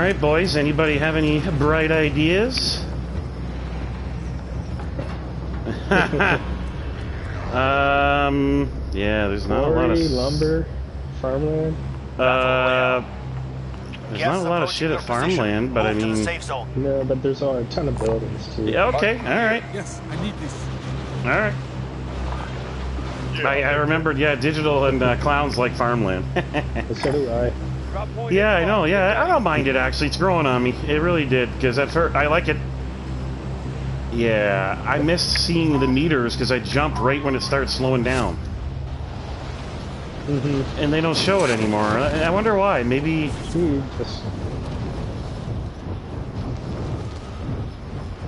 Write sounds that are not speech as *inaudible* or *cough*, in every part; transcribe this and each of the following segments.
All right, boys. Anybody have any bright ideas? *laughs* um. Yeah, there's not a lot of lumber, farmland. Uh, there's not a lot of shit at farmland, but I Move to the mean, safe zone. No, but there's a ton of buildings too. yeah, okay, all right, Yes, I need this. all right. I, I remembered, yeah, digital and uh, clowns like farmland. *laughs* So do I. yeah, I know. Yeah, I don't mind it actually. It's growing on me. It really did because at first I like it. Yeah, I missed seeing the meters because I jumped right when it started slowing down, Mm-hmm. and they don't show it anymore. I, I wonder why. Maybe.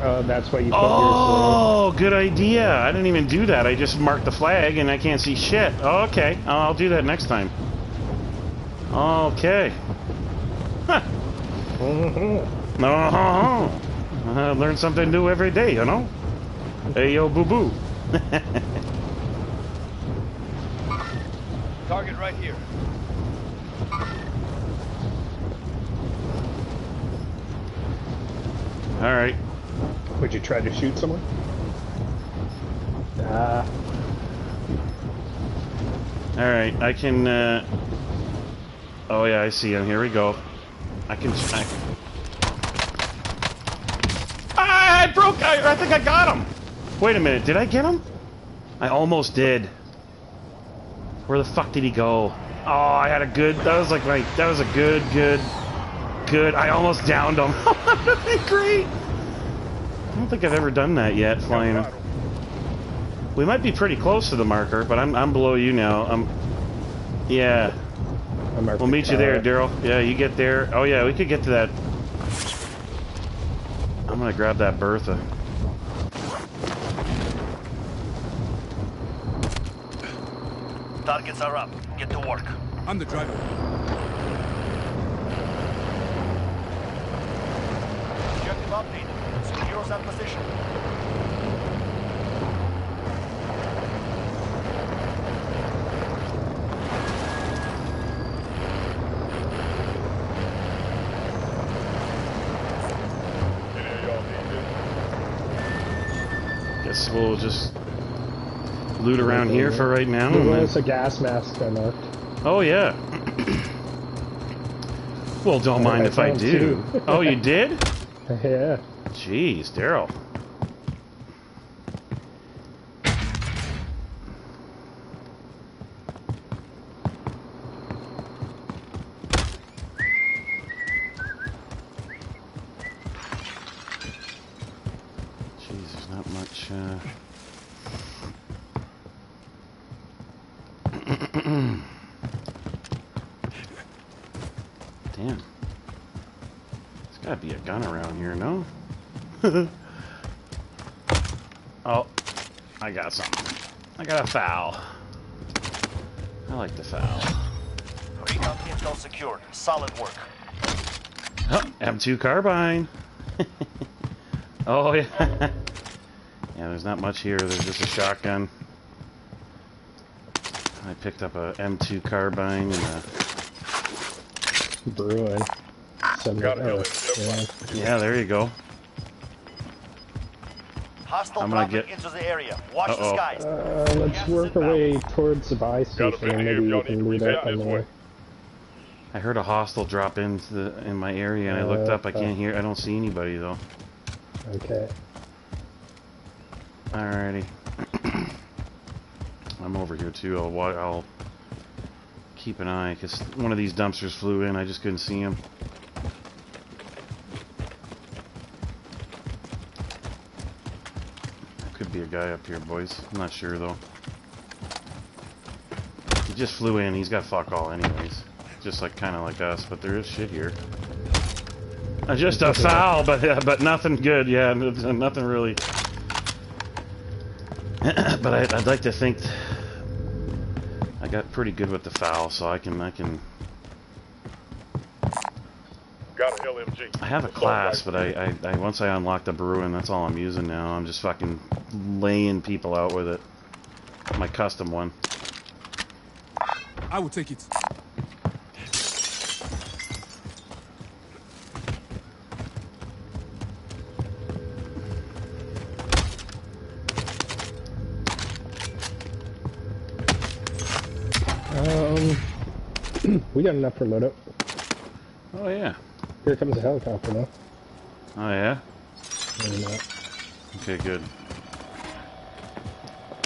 Oh, that's what you put Oh, good idea. I didn't even do that. I just marked the flag and I can't see shit. Oh, okay. I'll do that next time. Okay. Huh. yours. *laughs* Mm-hmm. Uh-huh. Uh, learn something new every day, you know? Hey, yo, boo-boo. *laughs* Target right here. All right. Would you try to shoot someone? Ah, All right. I can, uh... Oh, yeah, I see him. Here we go. I can... I... Ah, I broke... I, I think I got him. Wait a minute. Did I get him? I almost did. Where the fuck did he go? Oh, I had a good... That was like my... That was a good, good... Good. I almost downed him. *laughs* That'd be great. I don't think I've ever done that yet, flying. We might be pretty close to the marker, but I'm, I'm below you now. I'm... Yeah. I marked We'll meet you there. Daryl. Yeah, you get there. Oh, yeah, we could get to that. I'm gonna grab that Bertha. Targets are up. Get to work. I'm the driver. Objective updated. Secure that position. Loot around here for right now. There and then- a gas mask I marked. Oh, yeah. *clears throat* well, don't mind I if I do. oh, you *laughs* did? Yeah. Jeez, Daryl. Jeez, there's not much. Uh... Damn. There's gotta be a gun around here, no? oh, I got something. I got a FAL. I like the FAL. Recon intel secured. Solid work. Oh, M2 carbine. *laughs* oh yeah. *laughs* yeah, there's not much here. There's just a shotgun. I picked up a M2 carbine and a Bruen. Some Got it, oh, yeah. yeah. There you go. Hostile I'm gonna get- into the area. Watch Uh-oh. the skies. Uh, let's work our way towards the buy Got station and maybe we can need meet up out on this there. way. I heard a hostile drop into the, in my area and I looked Uh, up. I can't hear. I don't see anybody though. Okay. Alrighty. *clears throat* I'm over here too. I'll I'll keep an eye because one of these dumpsters flew in. I just couldn't see him. Could be a guy up here, boys. I'm not sure though. He just flew in. He's got fuck all, anyways. Just like kind of like us, but there is shit here. Uh, just a FAL, but uh, but nothing good. Yeah, nothing really. *clears throat* but I, I'd like to think I got pretty good with the FAL, so I can I can. I have a class, but I, I, I once I unlock the Bruen, that's all I'm using now. I'm just fucking laying people out with it. My custom one. I will take it. Um, *clears throat* we got enough for load up. Oh yeah. Here comes a helicopter now. Oh yeah. Maybe not. Okay, good.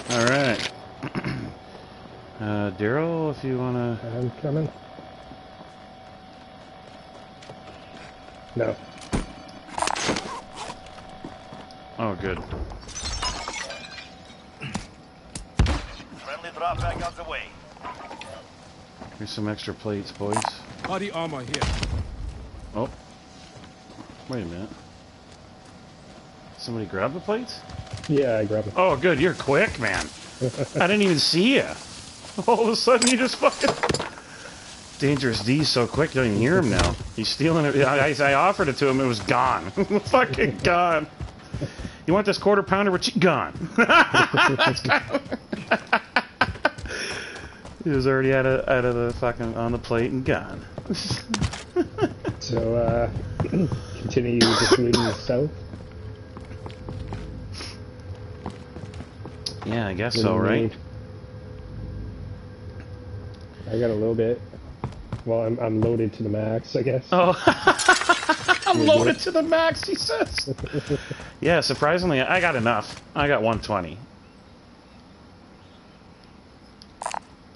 All right. *clears throat* Uh, Daryl, if you wanna. I'm coming. No. Oh, good. Friendly drop back on the way. Here's some extra plates, boys. Body armor here. Oh. Wait a minute. Somebody grab the plates? Yeah, I grabbed it. Oh, good. You're quick, man. I didn't even see you. *laughs* All of a sudden, you just fucking. *laughs* Dangerous D's so quick, you don't even hear him now. He's stealing it. I, I offered it to him, it was gone. *laughs* fucking gone. You want this quarter pounder cheese? Gone. That's kind of- he was already out of, out of the fucking on the plate and gone. So, uh, *clears throat* continue just leading south. Yeah, I guess so, right? need? I got a little bit. Well, I'm, I'm loaded to the max, I guess. Oh, *laughs* I'm loaded to the max, he says. *laughs* yeah, surprisingly, I got enough. I got 120.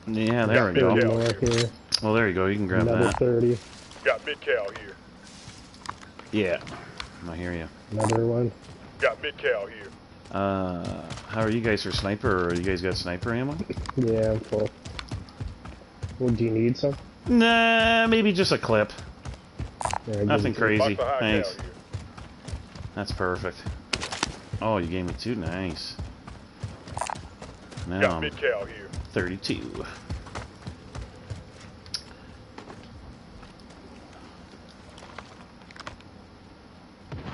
Yeah, there we go. me, 30 yeah. more here. Well, there you go. You can grab Another that. 30. Got mid-cal here. Yeah, I hear you. Another one. Got mid-cal here. Uh, how are you guys for sniper? Or you guys got sniper ammo? *laughs* Yeah, I'm full. Well, do you need some? Nah, maybe just a clip. Yeah, Nothing crazy. Box of high Thanks. That's perfect. Oh, you gave me two. Nice. Now Got I'm mid-cal here. 32.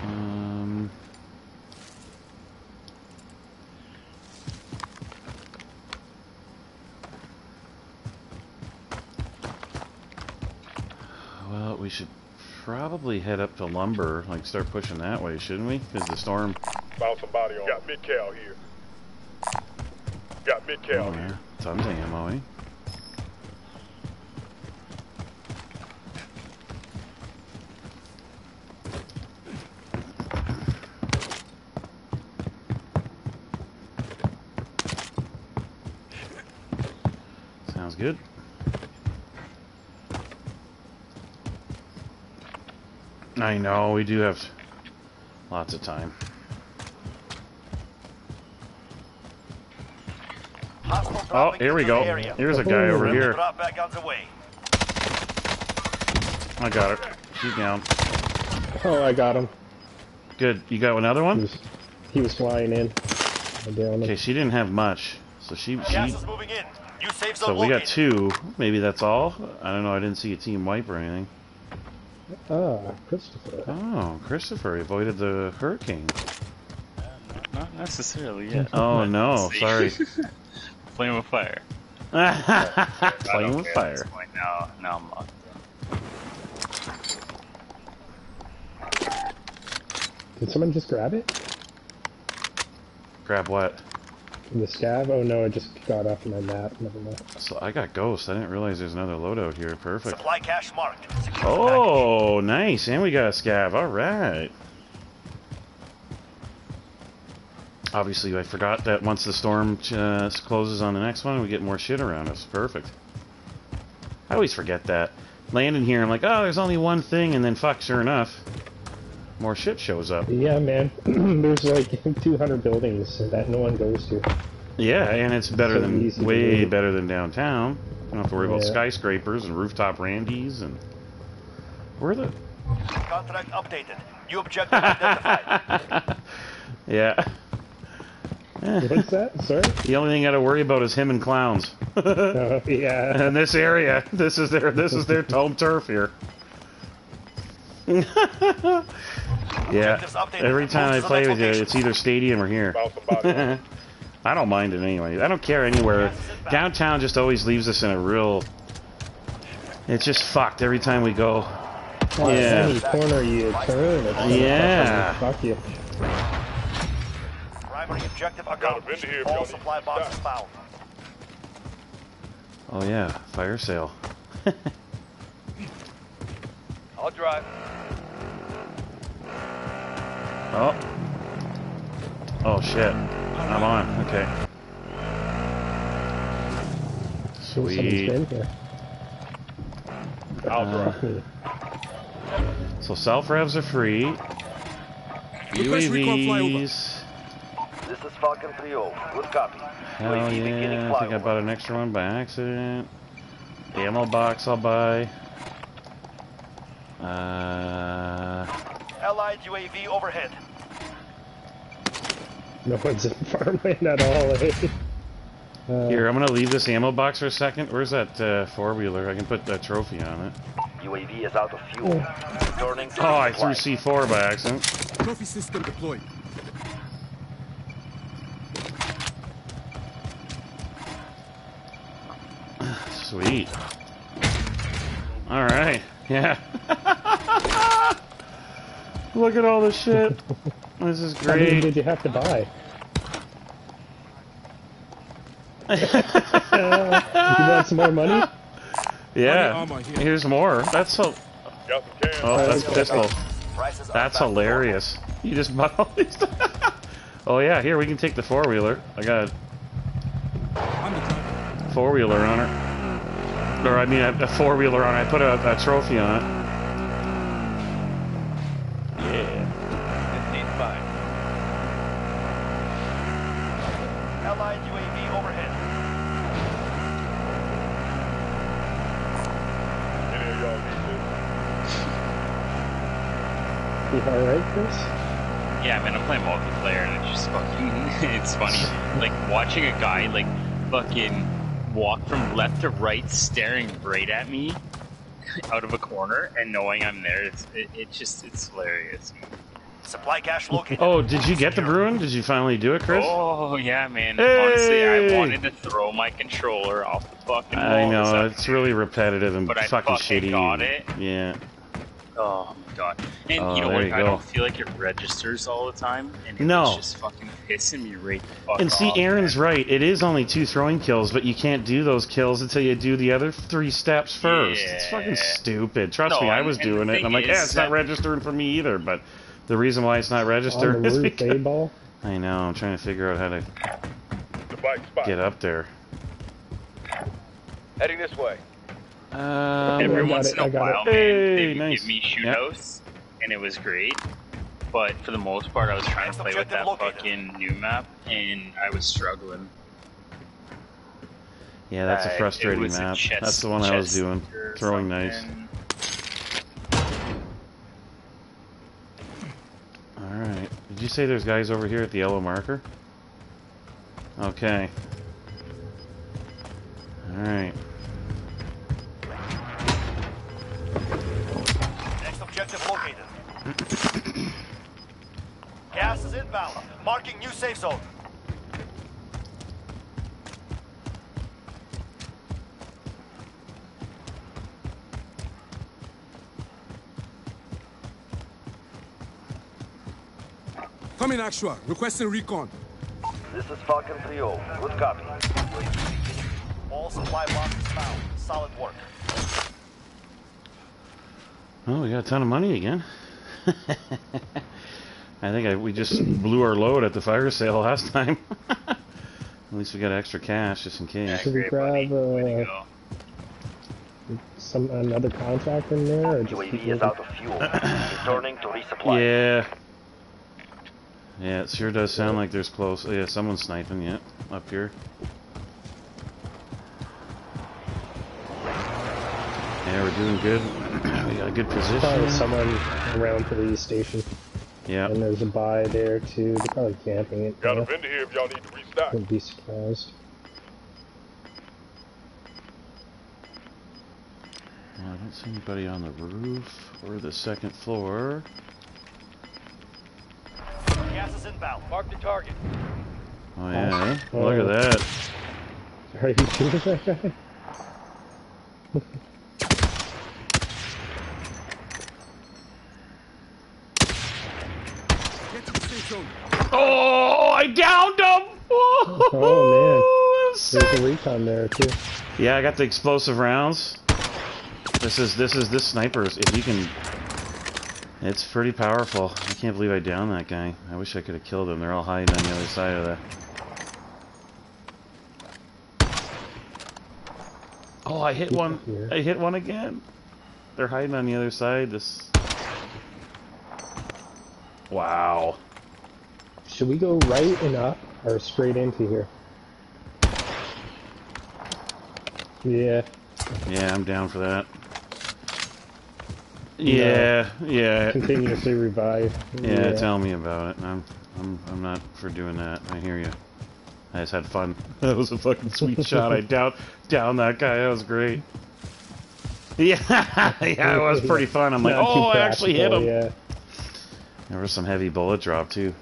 Um, well, we should probably head up to lumber, like start pushing that way, shouldn't we? Because the storm. Found somebody on. Got mid-cal here. Got mid-cal Oh, here. yeah. Tons of ammo, eh? Sounds good. I know, we do have lots of time. Oh, here we go. area. Here's a guy over here. drop back on the way. I got it. Keep down. Oh, I got him. Good. You got another He one? was, he was flying in. I downed him. Okay, she didn't have much, so she Gas she. moving in. New safe zone So we got two. Maybe that's all. I don't know. I didn't see a team wipe or anything. Ah, Christopher. Oh, Christopher avoided the hurricane. Not necessarily, yeah. *laughs* Oh no, *laughs* sorry. *laughs* Playing with fire. Playing I don't with care at this fire. point. Now, now I'm locked in. Did someone just grab it? Grab what? The scav? Oh no, it just got off my map. Never mind. So I got ghost. I didn't realize there's another loadout here. Perfect. Supply cache marked. Secure package. Oh, nice. And we got a scav. All right. Obviously, I forgot that once the storm uh, closes on the next one, we get more shit around us. Perfect. I always forget that. Landing here, I'm like, oh, there's only one thing, and then fuck, sure enough, more shit shows up. Yeah, man. *clears throat* There's like *laughs* 200 buildings that no one goes to. Yeah, and it's better So than way better than downtown. You don't have to worry about skyscrapers and rooftop randies and where the Contract updated. New objective identified. *laughs* yeah. What's that? Sorry? The only thing I got to worry about is him and clowns. *laughs* Oh, yeah. And this area, this is their this is their home turf here. *laughs* yeah. Every time I Move to the play with you, it's either stadium or here. Found somebody on. I don't mind it anyway. I don't care anywhere. Downtown just always leaves us in a real. It's just fucked every time we go. Oh, Yeah. Any corner you turn, it's Yeah. Fuck you. Primary objective accomplished. here All supply boxes stop. found. Oh yeah, fire sale. *laughs* I'll drive. Oh. Oh shit. I'm on. Okay. Sweet. been Uh, drive. Fuck me. So self revs are free. Request recon flyover. UAVs. This is Falcon 3-0. Good copy. Hell UAV beginning yeah. I think I bought an extra one by accident. Ammo box I'll buy. Uh, Allied UAV overhead. No one's in *laughs* farmland at all. Eh? Uh, here, I'm gonna leave this ammo box for a second. Where's that uh, four wheeler? I can put that trophy on it. UAV is out of fuel. Returning Oh, I threw. C4 by accident. Trophy system deployed. *sighs* Sweet. All right. Yeah. *laughs* Look at all this shit. *laughs* This is great. How many great. did you have to buy? you want some more money? *laughs* Yeah. armor here. Here's more. That's so. Got some. Oh, that's pistol. That's hilarious. You just *laughs* bought all these. Stuff. *laughs* Oh yeah, here we can take the four wheeler. I got I'm the driver. a four wheeler on it. Or I mean a, a four wheeler on it. I put a, a trophy on it. Yeah. 15 5. Allied UAV overhead. Any of y'all need You alright, Chris? Yeah, man, I'm playing multiplayer and it's just fucking. it's funny, like watching a guy like fucking walk from left to right, staring right at me out of a corner, and knowing I'm there. It's it, it just it's hilarious. Supply cache located. Oh, did you get the Bruen? Did you finally do it, Chris? Oh yeah, man. Hey! Honestly, I wanted to throw my controller off the fucking wall. I know it's really repetitive and But I fucking fucking shitty. got it. Yeah. Oh my god. And Oh, you know there what? you I don't feel like it registers all the time. And it No. was just fucking pissing me right the fuck And see, off, Aaron's man. right. It is only two throwing kills, but you can't do those kills until you do the other three steps first. It's fucking stupid. Trust No, me, I was doing it. And I'm like, yeah, it's not that- registering for me either. But the reason why it's not On registered is eh, because A ball? I know. I'm trying to figure out how to the bike spot. get up there. Heading this way. Um, Every once it, in a while, it. man, Hey, they nice. give me Yep. shootouts, and it was great. But for the most part, I was trying to play with that fucking new map, and I was struggling. yeah, that's Uh, a it frustrating was a map. chest- that's the one I was doing. or Throwing nice. All right. Did you say there's guys over here at the yellow marker? Okay. All Marking new safe zone. Coming actual. Requesting recon. This is Falcon 3-0. Good copy. All supply boxes found. Solid work. Oh, we got a ton of money again. *laughs* I think I, we just blew our load at the fire sale last time. *laughs* at least we got extra cash just in case. Should we grab, Way uh. Some another contract in there, or just UAV is out of fuel. Returning to resupply. Yeah. Yeah, it sure does sound like there's close. oh, Yeah, someone's sniping yet up here. Yeah, we're doing good. *clears throat* we got a good position. Probably position. someone around police station, Yeah. and there's a buy there too. They're probably camping it. Got a vendor here if y'all need to restock. Wouldn't be surprised. Well, I don't see anybody on the roof or the second floor. Gas is inbound. Mark the target. Oh yeah, eh? Oh. look at that. *laughs* Are you shooting that guy? Get to the safe zone. Oh, I downed him! Oh, man. Oh, There's a recon there too. Yeah, I got the explosive rounds. This is this is this sniper's. If you can, it's pretty powerful. I can't believe I downed that guy. I wish I could have killed him. They're all hiding on the other side of that. Oh, I hit one. Here. I hit one again. They're hiding on the other side. This. Wow. Should we go right and up or straight into here? Yeah. Yeah, I'm down for that. Yeah, yeah, Continuously *laughs* revive. yeah. Tell me about it. I'm, I'm, I'm not for doing that. I hear you. I just had fun. *laughs* That was a fucking sweet *laughs* shot. I down, down that guy. That was great. Yeah, yeah, it was pretty fun. I'm like, oh, I actually hit him. practical, There was some heavy bullet drop too.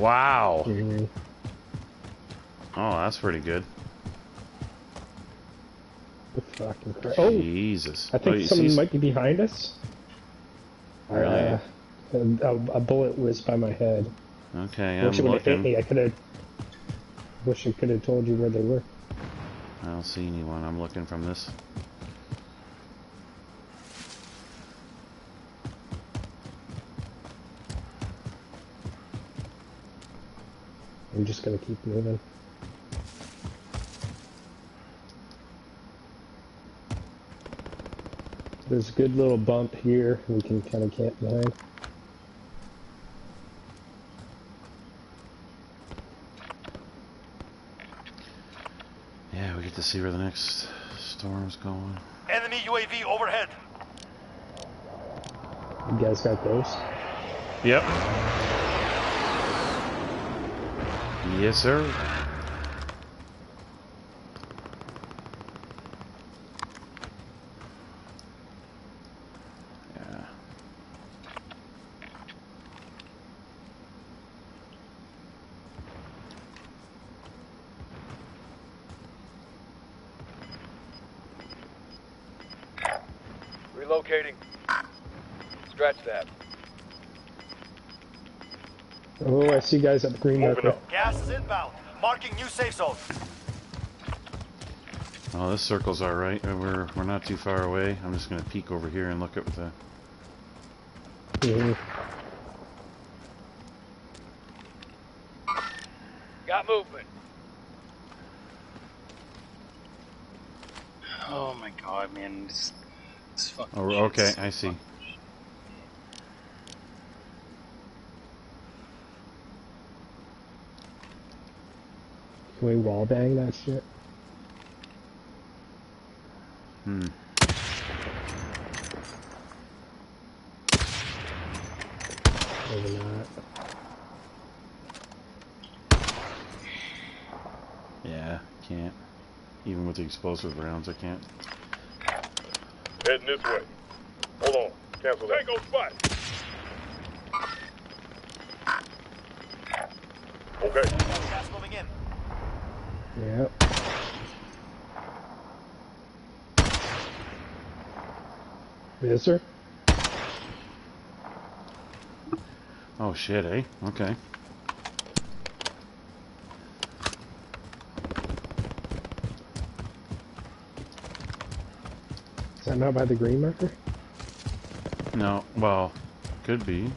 Wow. Yeah. Mhm. Oh, that's pretty good. Oh, Jesus. I Oh, think you someone might be behind us. Really? Uh, a, a bullet whizzed by my head. Okay, I'm Wish it would have hit me. I could have. Wish I could have told you where they were. I don't see anyone. I'm looking from this. I'm just gonna keep moving. There's a good little bump here we can kind of camp behind. Yeah, we get to see where the next storm's going. Enemy UAV overhead. You guys got those? Yep. Yes, sir. Yeah. Relocating. Scratch that. Oh, I see guys at the green Moving marker. up. Gas is inbound. Marking new safe zone. Oh, this circle's all right. Uh, We're we're not too far away. I'm just gonna peek over here and look at the. Mhm. Got movement. Oh my god, man. This, this fucking Oh, shit's- okay. I see. Can we wall bang that shit? Hmm. Maybe not. Yeah, can't. Even with the explosive rounds, I can't. Heading this way. Hold on. Cancel that. Tango spot. Okay. Gas moving in. Yep. Is there? Oh shit, eh? Okay. Is that not by the green marker? No, well, could be.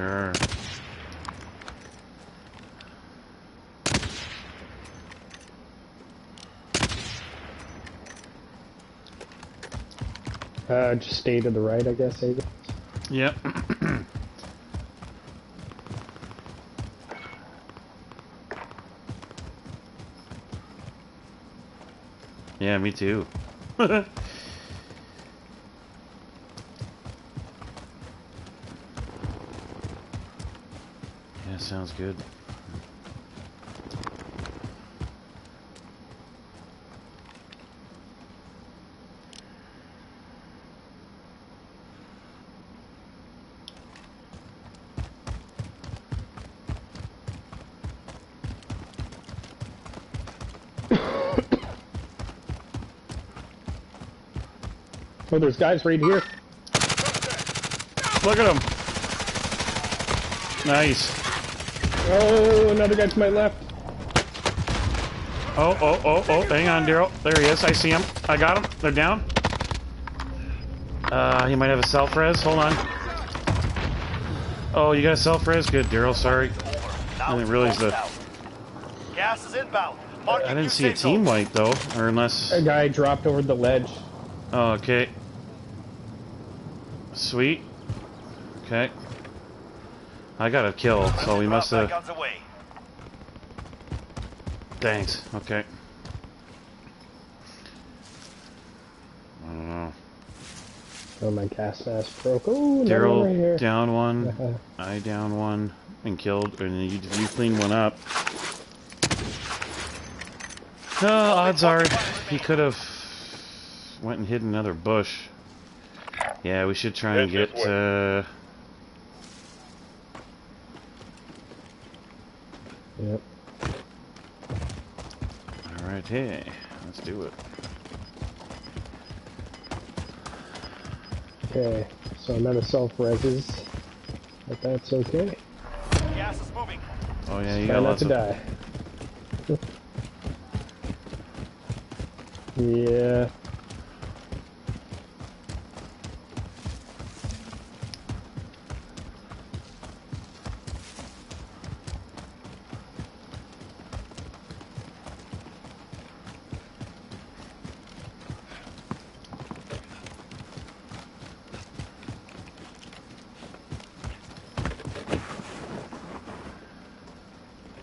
Sure. Uh, just stay to the right, I guess, Aiden. Yep. *clears throat* yeah, me too. *laughs* good. Oh, there's guys right here. Look at him. Nice. Oh, another guy to my left. Oh, oh, oh, oh, hang on, Daryl. There he is. I see him. I got him. They're down. Uh, he might have a self-res. Hold on. Oh, you got a self-res? Good, Daryl. Sorry. Now I didn't it's realize that- Gas is inbound. I didn't see a team wipe, though. Or unless... A guy dropped over the ledge. Oh, okay. Sweet. Okay. I got a kill, so we must have... back on the way. Thanks. Okay. I don't know. Oh, my gas mask broke. Oh, another one right Daryl down one. Uh-huh. *laughs* I down one and killed, and you, you cleaned one up. No, odds are he could have went and hid another bush. Yeah, we should try and get. Uh, Yep. all right, hey, let's do it. Okay, so I'm out of self-reses. But that's okay. Gas is moving. Oh yeah, you Try got not lots to of. die. *laughs* yeah.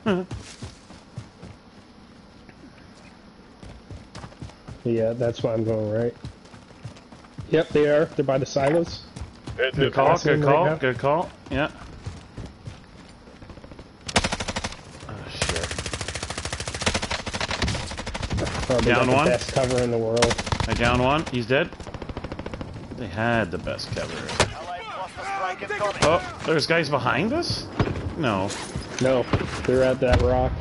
*laughs* Yeah, that's why I'm going right. Yep, they are. They're by the silos. Head Good call. way. Passing Good call. now. Good call. Yeah. Oh shit. Probably Down got the one. best cover in the world. I down one. He's dead. They had the best cover. Allied cluster strike incoming. Oh, there's guys behind us? No. No, they're at that rock.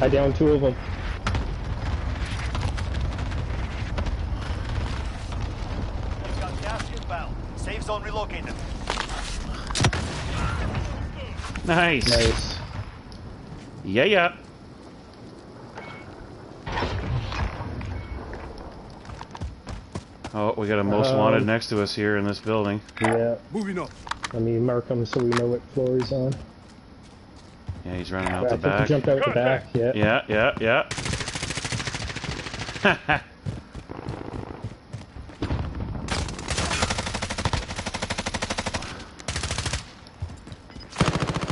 I downed two of them. We've got gas inbound. Safe zone relocated. Nice. Nice. Yeah, yeah. Oh, we got a most Um, wanted next to us here in this building. Yeah. Moving up. Let me mark them so we know what floor he's on. Yeah, he's running out I the think he back. jumped out the back. Yeah. Yeah, yeah, yeah.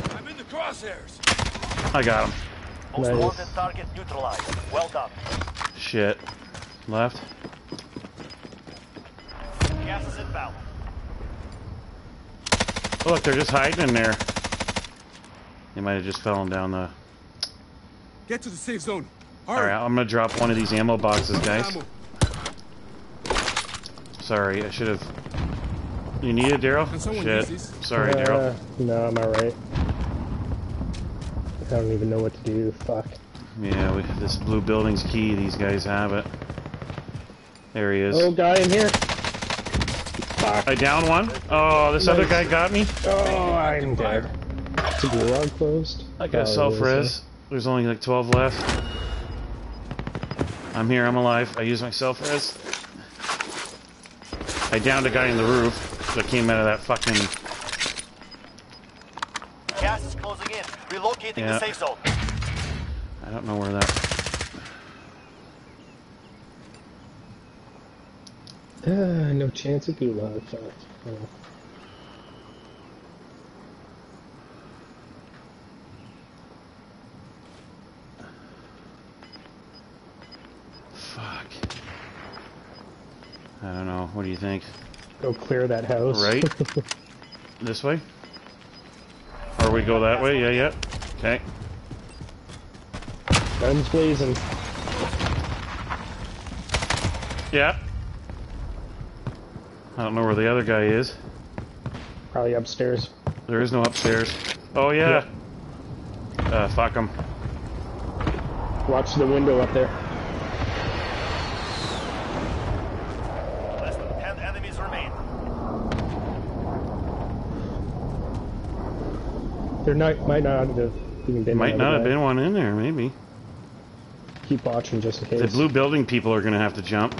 I'm in the crosshairs. I got him. Nice. wanted target neutralized. Well done. Shit. Left. Gas is inbound. Oh, look, they're just hiding in there. They might have just fallen down the. Get to the safe zone. Alright, I'm gonna drop one of these ammo boxes, guys. Ammo. Sorry, I should have. You need it, Daryl? Can someone Shit. use these? Sorry, Daryl. Uh, no, I'm alright. I don't even know what to do. Fuck. Yeah, we, this blue building's key. These guys have it. There he is. Oh, guy in here. I down one. Oh, this other guy got me. Oh, I'm dead. Is the garage closed? I got Oh, self-res. There's only like 12 left. I'm here. I'm alive. I use my self res. I downed a guy in the roof that came out of that fucking. Gas is closing in. Relocating Yeah. the safe zone. I don't know where that. Uh, no chance of gulag. Fuck. Fuck. I don't know. What do you think? Go clear that house. Right? *laughs* This way? Or we go that way? Yeah, yeah. Okay. Guns blazing. Yeah. I don't know where the other guy is. Probably upstairs. There is no upstairs. Oh yeah. Uh, fuck him. Watch the window up there. There might, might not have even been Might one not have over been one in there, maybe. Keep watching just in case. The blue building people are gonna have to jump.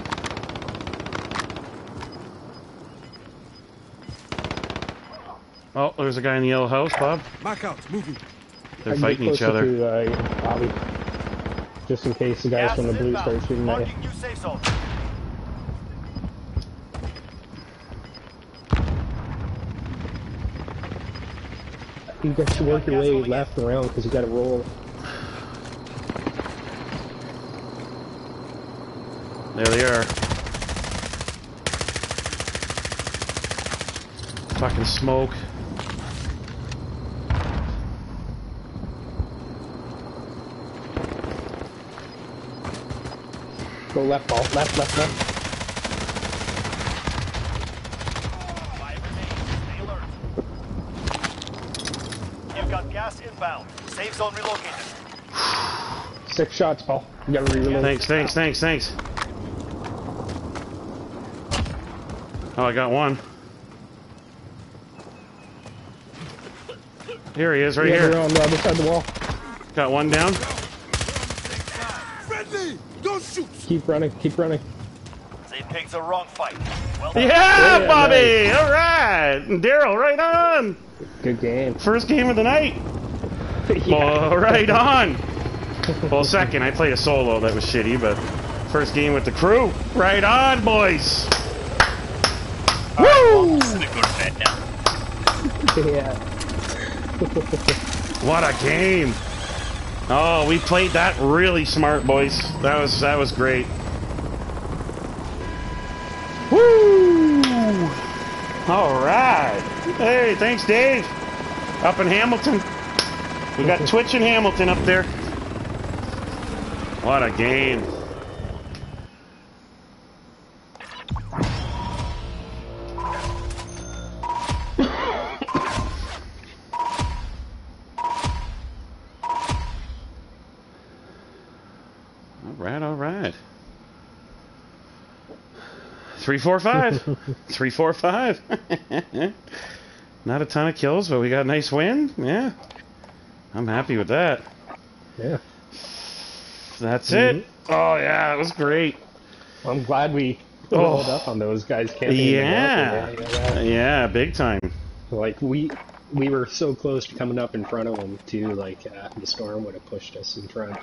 Oh, there's a guy in the yellow house, Bob. Mark out. Moving. They're I'd fighting each other. To, uh, Bobby, just in case the guys Gas from the is blue start inbound. shooting at you. Marking new safe zone. You got to work your way left and around because you got to roll. There they are. Fucking smoke. Go left, ball. Left, left, left. Five remain. Stay alert. You've got gas inbound. Safe zone relocated. Six shots, Paul. You got to reload. Thanks, thanks, thanks, thanks. Oh, I got one. Here he is, right Yeah, here. on the other side of the wall. Got one down. Friendly! Don't shoot! Keep running, keep running. They picked the wrong fight. Well. Yeah, Yeah, Bobby! All right! Daryl, right on! Good game. First game of the night. *laughs* yeah. Oh, right on! *laughs* Well, second, I played a solo that was shitty, but first game with the crew. Right on, boys! I'm just gonna go to bed now. *laughs* yeah. What a game! Oh, we played that really smart, boys. That was that was great. Woo! All right. Hey, thanks, Dave. Up in Hamilton. We got Twitch and Hamilton up there. What a game. All right, all right. Three, four, five. *laughs* Three, four, five. *laughs* Not a ton of kills, but we got a nice win. Yeah. I'm happy with that. Yeah. That's it. Oh, yeah, it was great. I'm glad we Oh. up on those guys camping. in Yeah. yeah, yeah. Yeah, big time. Like we we were so close to coming up in front of them too. Like uh, the storm would have pushed us in front.